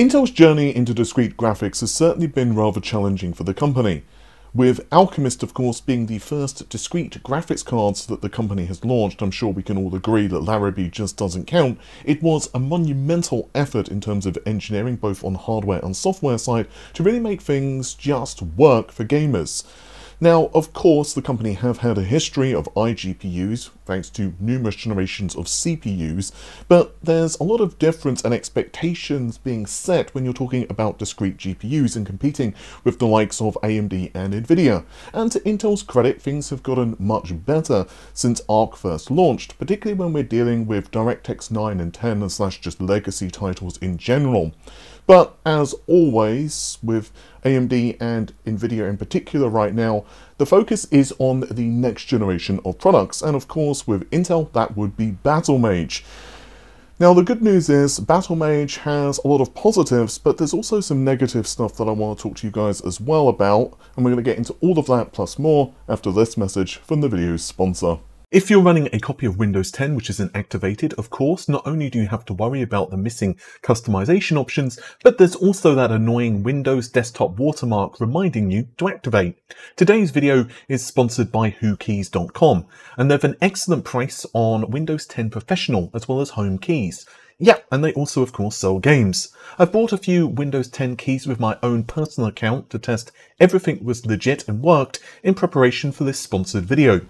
Intel's journey into discrete graphics has certainly been rather challenging for the company, with Alchemist of course being the first discrete graphics cards that the company has launched, I'm sure we can all agree that Larrabee just doesn't count, it was a monumental effort in terms of engineering both on hardware and software side to really make things just work for gamers. Now, of course, the company have had a history of iGPUs, thanks to numerous generations of CPUs, but there's a lot of difference and expectations being set when you're talking about discrete GPUs and competing with the likes of AMD and Nvidia. And to Intel's credit, things have gotten much better since Arc first launched, particularly when we're dealing with DirectX 9 and 10 and slash just legacy titles in general. But as always, with AMD and Nvidia in particular right now, the focus is on the next generation of products, and of course with Intel that would be Battlemage. Now the good news is Battlemage has a lot of positives, but there's also some negative stuff that I want to talk to you guys as well about, and we're going to get into all of that plus more after this message from the video's sponsor. If you're running a copy of Windows 10 which isn't activated, of course, not only do you have to worry about the missing customization options, but there's also that annoying Windows desktop watermark reminding you to activate. Today's video is sponsored by WhoKeys.com, and they've an excellent price on Windows 10 Professional as well as Home Keys. Yeah, and they also of course sell games. I've bought a few Windows 10 keys with my own personal account to test everything was legit and worked in preparation for this sponsored video.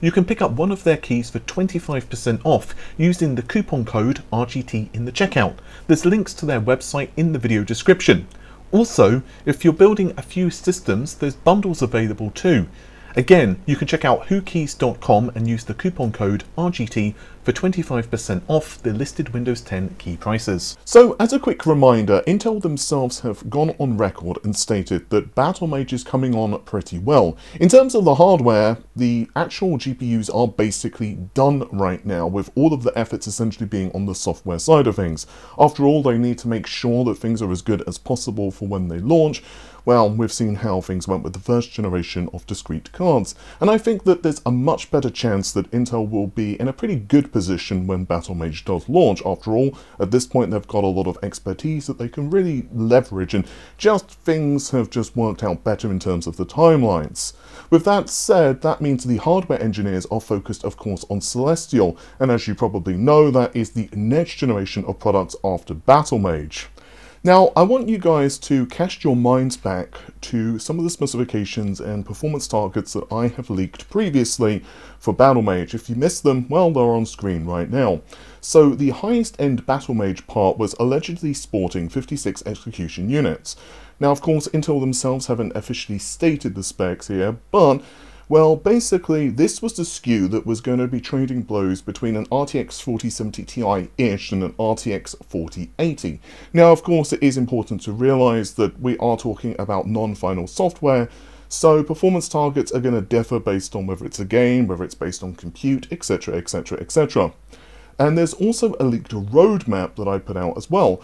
You can pick up one of their keys for 25% off using the coupon code RGT in the checkout. There's links to their website in the video description. Also, if you're building a few systems, there's bundles available too. Again, you can check out whokeys.com and use the coupon code RGT for 25% off the listed Windows 10 key prices. So as a quick reminder, Intel themselves have gone on record and stated that Battlemage is coming on pretty well. In terms of the hardware, the actual GPUs are basically done right now, with all of the efforts essentially being on the software side of things. After all, they need to make sure that things are as good as possible for when they launch, well, we've seen how things went with the first generation of discrete cards, and I think that there's a much better chance that Intel will be in a pretty good position when Battlemage does launch. After all, at this point they've got a lot of expertise that they can really leverage, and just things have just worked out better in terms of the timelines. With that said, that means the hardware engineers are focused of course on Celestial, and as you probably know, that is the next generation of products after Battlemage. Now, I want you guys to cast your minds back to some of the specifications and performance targets that I have leaked previously for Battlemage. If you missed them, well, they're on screen right now. So the highest end Battlemage part was allegedly sporting 56 execution units. Now, of course, Intel themselves haven't officially stated the specs here, but well, basically, this was the SKU that was going to be trading blows between an RTX 4070 Ti-ish and an RTX 4080. Now, of course, it is important to realize that we are talking about non-final software, so performance targets are going to differ based on whether it's a game, whether it's based on compute, etc, etc, etc. And there's also a leaked roadmap that I put out as well.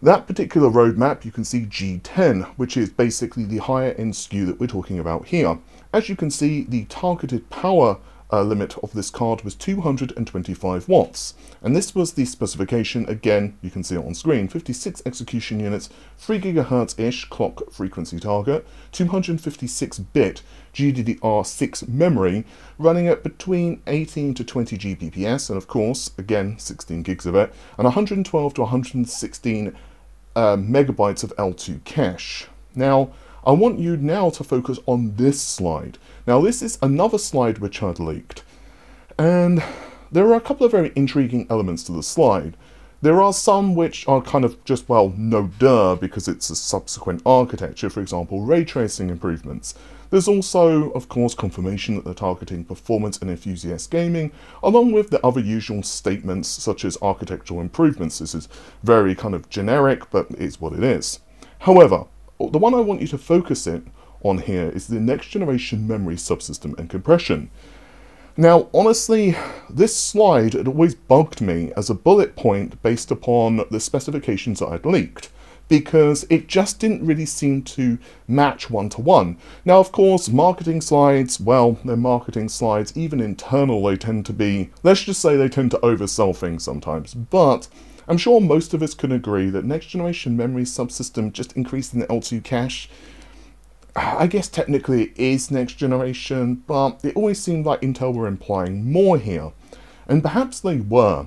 That particular roadmap, you can see G10, which is basically the higher end SKU that we're talking about here. As you can see, the targeted power uh, limit of this card was 225 watts. And this was the specification, again, you can see it on screen, 56 execution units, 3 GHz-ish clock frequency target, 256-bit GDDR6 memory, running at between 18 to 20 Gbps, and of course, again, 16 gigs of it, and 112 to 116 uh, megabytes of L2 cache. Now, I want you now to focus on this slide. Now this is another slide which I'd leaked. And there are a couple of very intriguing elements to the slide. There are some which are kind of just, well, no duh, because it's a subsequent architecture, for example, ray tracing improvements. There's also, of course, confirmation that they're targeting performance and enthusiast gaming, along with the other usual statements such as architectural improvements. This is very kind of generic, but it's what it is. However, the one I want you to focus in on here is the next generation memory subsystem and compression. Now, honestly, this slide had always bugged me as a bullet point based upon the specifications that I'd leaked, because it just didn't really seem to match one to one. Now, of course, marketing slides, well, they're marketing slides, even internal, they tend to be, let's just say they tend to oversell things sometimes, but I'm sure most of us can agree that next generation memory subsystem just increasing the L2 cache I guess technically it is next generation, but it always seemed like Intel were implying more here. And perhaps they were,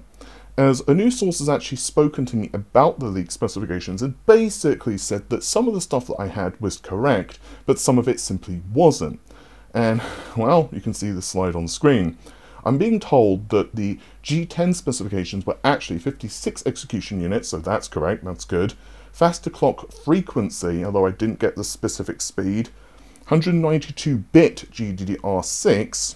as a new source has actually spoken to me about the leak specifications and basically said that some of the stuff that I had was correct, but some of it simply wasn't. And, well, you can see the slide on the screen. I'm being told that the G10 specifications were actually 56 execution units, so that's correct, that's good. Faster clock frequency, although I didn't get the specific speed. 192-bit GDDR6,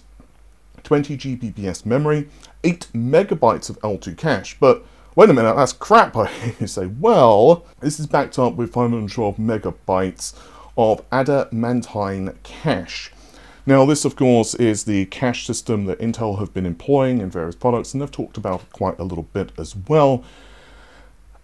20 Gbps memory, 8 megabytes of L2 cache, but wait a minute, that's crap, I hear you say. Well, this is backed up with 512 megabytes of adamantine cache. Now this of course is the cache system that Intel have been employing in various products and they've talked about quite a little bit as well.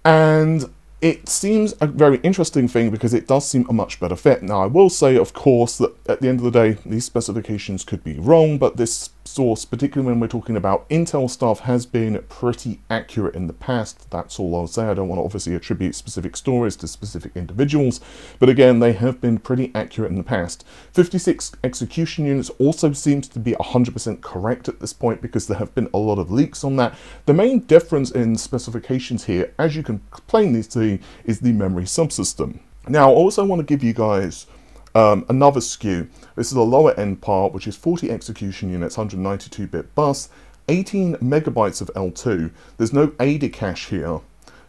And it seems a very interesting thing because it does seem a much better fit. Now I will say of course that at the end of the day these specifications could be wrong but this source, particularly when we're talking about Intel stuff, has been pretty accurate in the past. That's all I'll say. I don't want to obviously attribute specific stories to specific individuals, but again, they have been pretty accurate in the past. 56 execution units also seems to be 100% correct at this point because there have been a lot of leaks on that. The main difference in specifications here, as you can plainly see, is the memory subsystem. Now, I also want to give you guys um, another SKU. This is a lower end part, which is 40 execution units, 192-bit bus, 18 megabytes of L2. There's no ADA cache here.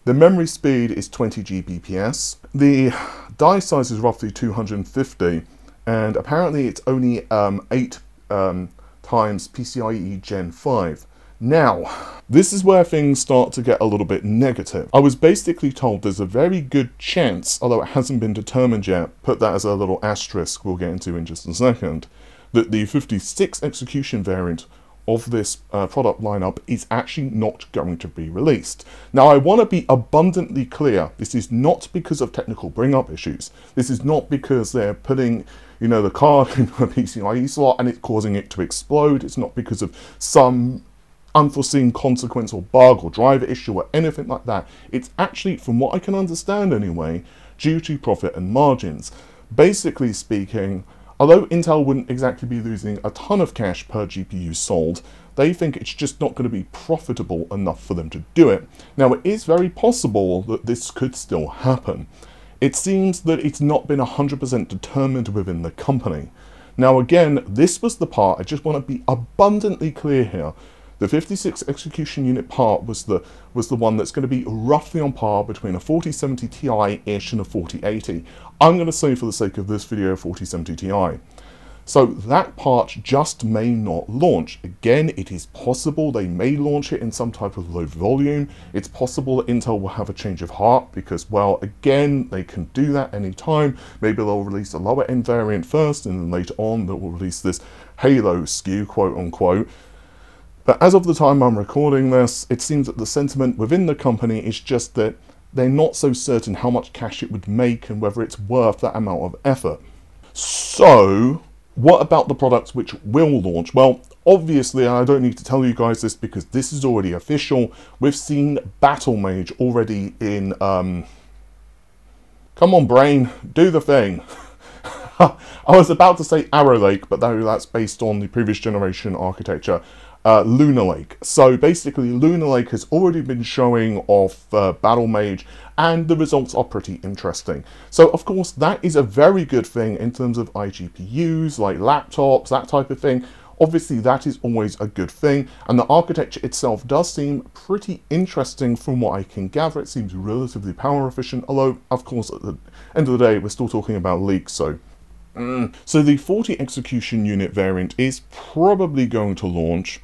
The memory speed is 20 Gbps. The die size is roughly 250, and apparently it's only um, 8 um, times PCIe Gen 5. Now, this is where things start to get a little bit negative. I was basically told there's a very good chance, although it hasn't been determined yet, put that as a little asterisk we'll get into in just a second, that the 56 execution variant of this uh, product lineup is actually not going to be released. Now I want to be abundantly clear, this is not because of technical bring up issues. This is not because they're putting you know, the card into a PCIe slot and it's causing it to explode. It's not because of some unforeseen consequence or bug or driver issue or anything like that. It's actually, from what I can understand anyway, due to profit and margins. Basically speaking, although Intel wouldn't exactly be losing a ton of cash per GPU sold, they think it's just not going to be profitable enough for them to do it. Now, it is very possible that this could still happen. It seems that it's not been 100% determined within the company. Now again, this was the part, I just want to be abundantly clear here, the 56 execution unit part was the was the one that's going to be roughly on par between a 4070 Ti-ish and a 4080. I'm going to say for the sake of this video 4070 Ti. So that part just may not launch. Again, it is possible they may launch it in some type of low volume. It's possible that Intel will have a change of heart because, well, again, they can do that anytime. Maybe they'll release a lower end variant first and then later on they will release this Halo SKU, quote unquote, but as of the time I'm recording this, it seems that the sentiment within the company is just that they're not so certain how much cash it would make and whether it's worth that amount of effort. So, what about the products which will launch? Well, obviously, I don't need to tell you guys this because this is already official. We've seen Battlemage already in... Um, come on, brain, do the thing. I was about to say Arrow Lake, but that's based on the previous generation architecture uh, Lunar Lake. So basically, Lunar Lake has already been showing off uh, Battlemage, and the results are pretty interesting. So of course, that is a very good thing in terms of iGPUs, like laptops, that type of thing. Obviously, that is always a good thing, and the architecture itself does seem pretty interesting from what I can gather. It seems relatively power efficient, although, of course, at the end of the day, we're still talking about leaks, so mm. So the 40 execution unit variant is probably going to launch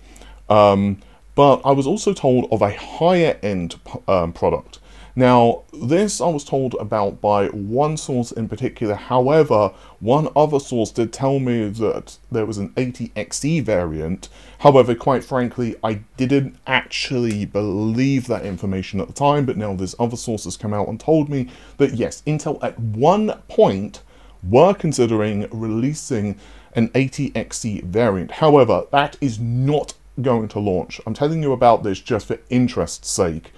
um, but I was also told of a higher end um, product. Now, this I was told about by one source in particular. However, one other source did tell me that there was an 80XE variant. However, quite frankly, I didn't actually believe that information at the time, but now there's other sources come out and told me that yes, Intel at one point were considering releasing an 80XE variant. However, that is not going to launch. I'm telling you about this just for interest's sake.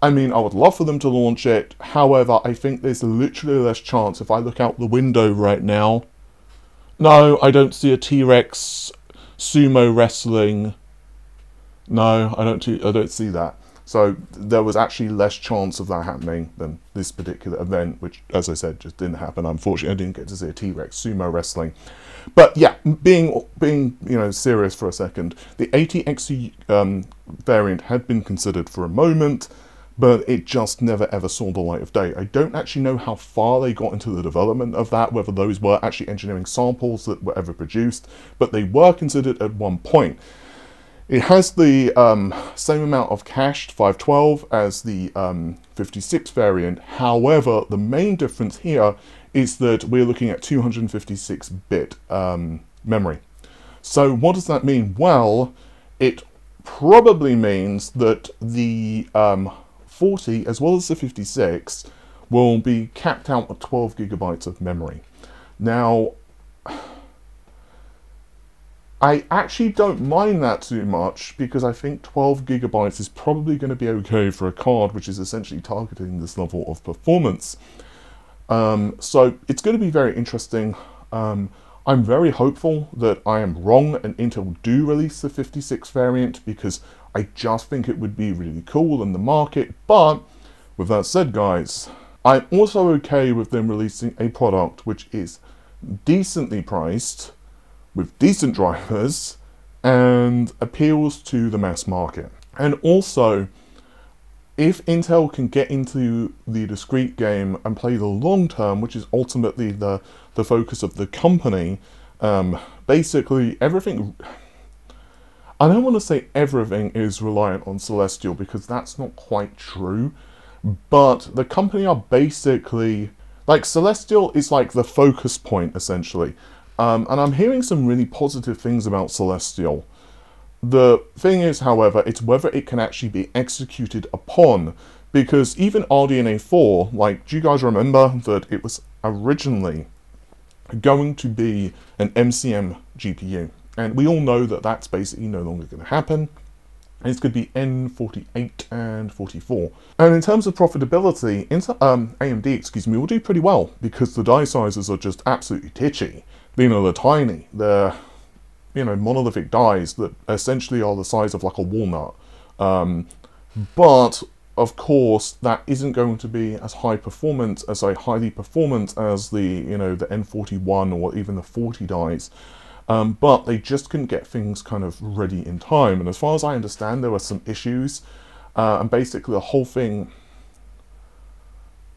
I mean, I would love for them to launch it. However, I think there's literally less chance if I look out the window right now. No, I don't see a T-Rex sumo wrestling. No, I don't. I don't see that. So there was actually less chance of that happening than this particular event, which, as I said, just didn't happen. Unfortunately, I didn't get to see a T-Rex sumo wrestling. But yeah, being being you know serious for a second, the 80XE um, variant had been considered for a moment, but it just never ever saw the light of day. I don't actually know how far they got into the development of that, whether those were actually engineering samples that were ever produced, but they were considered at one point. It has the um, same amount of cached 512 as the um, 56 variant. However, the main difference here is that we're looking at 256-bit um, memory. So what does that mean? Well, it probably means that the um, 40 as well as the 56 will be capped out at 12 gigabytes of memory. Now, I actually don't mind that too much because I think 12 gigabytes is probably going to be okay for a card which is essentially targeting this level of performance. Um, so it's going to be very interesting. Um, I'm very hopeful that I am wrong and Intel do release the 56 variant because I just think it would be really cool in the market. But with that said, guys, I'm also okay with them releasing a product which is decently priced with decent drivers and appeals to the mass market. And also, if Intel can get into the discrete game and play the long term, which is ultimately the, the focus of the company, um, basically everything. I don't want to say everything is reliant on Celestial because that's not quite true, but the company are basically like Celestial is like the focus point essentially. Um, and I'm hearing some really positive things about Celestial. The thing is, however, it's whether it can actually be executed upon. Because even RDNA 4, like, do you guys remember that it was originally going to be an MCM GPU? And we all know that that's basically no longer going to happen. It's going to be N48 and 44. And in terms of profitability, um, AMD, excuse me, will do pretty well because the die sizes are just absolutely titchy. You know, they're tiny. They're you know, monolithic dies that essentially are the size of like a walnut. Um, but of course, that isn't going to be as high performance as a highly performant as the you know the N41 or even the 40 dies. Um, but they just couldn't get things kind of ready in time. And as far as I understand, there were some issues, uh, and basically the whole thing.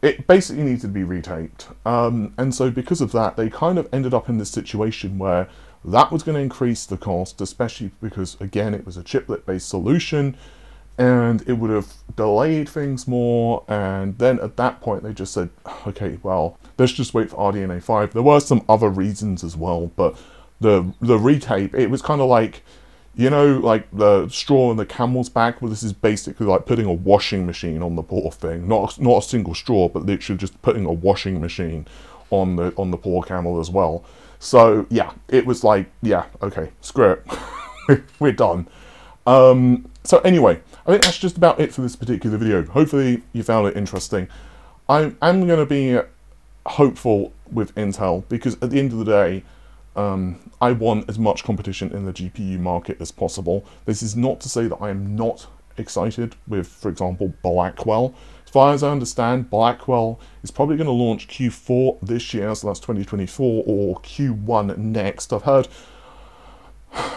It basically needed to be retaped. Um, and so because of that, they kind of ended up in this situation where that was going to increase the cost, especially because, again, it was a chiplet-based solution, and it would have delayed things more, and then at that point they just said, okay, well, let's just wait for RDNA 5. There were some other reasons as well, but the, the retape, it was kind of like, you know, like the straw in the camel's back, well, this is basically like putting a washing machine on the poor thing. Not, not a single straw, but literally just putting a washing machine on the, on the poor camel as well. So yeah, it was like, yeah, okay, screw it, we're done. Um, so anyway, I think that's just about it for this particular video. Hopefully you found it interesting. I am going to be hopeful with Intel because at the end of the day, um, I want as much competition in the GPU market as possible. This is not to say that I am not excited with, for example, Blackwell. As far as I understand, Blackwell is probably going to launch Q4 this year, so that's 2024, or Q1 next. I've heard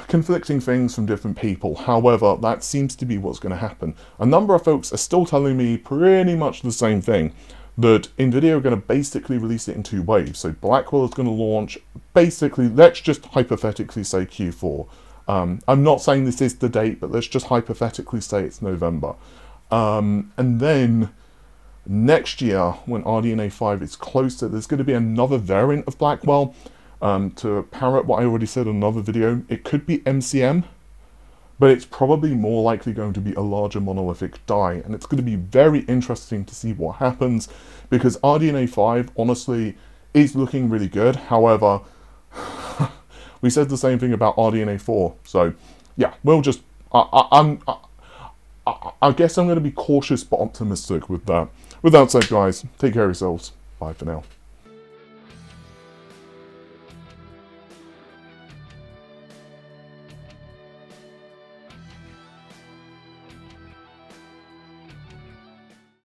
conflicting things from different people. However, that seems to be what's going to happen. A number of folks are still telling me pretty much the same thing, that NVIDIA are going to basically release it in two waves. So Blackwell is going to launch, basically, let's just hypothetically say Q4. Um, I'm not saying this is the date, but let's just hypothetically say it's November. Um, and then Next year, when RDNA 5 is closer, there's going to be another variant of Blackwell. Um, to parrot what I already said in another video, it could be MCM, but it's probably more likely going to be a larger monolithic die, and it's going to be very interesting to see what happens, because RDNA 5, honestly, is looking really good. However, we said the same thing about RDNA 4, so yeah, we'll just, I, I, I'm, I, I guess I'm going to be cautious but optimistic with that. With that said, guys, take care of yourselves. Bye for now.